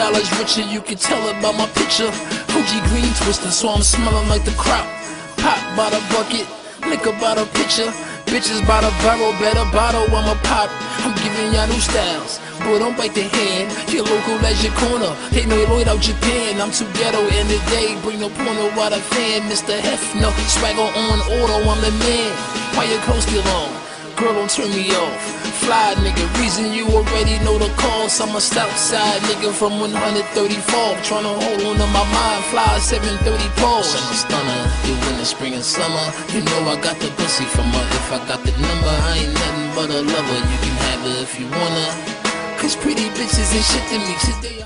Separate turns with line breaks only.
dollars richer, you can tell it by my picture. OG green twister, so I'm smelling like the crop. Pop by the bucket, liquor by the pitcher. Bitches by the barrel, better bottle, I'm a pop. I'm giving y'all new styles, boy, don't bite the hand. Your local as your corner, they no Lloyd out Japan. I'm too ghetto in the day, bring no porno out a fan. Mr. Hefner, swagger on auto, I'm the man. Why your clothes still on? Girl, don't turn me off. Fly nigga, reason you already know the cause. I'm a South side nigga from 134. Tryna hold on to my mind, fly 730 pulse. I'm stunner, you winter, spring, and summer. You know I got the pussy from her. If I got the number, I ain't nothing but a lover. You can have it if you wanna. Cause pretty bitches ain't shit to me today.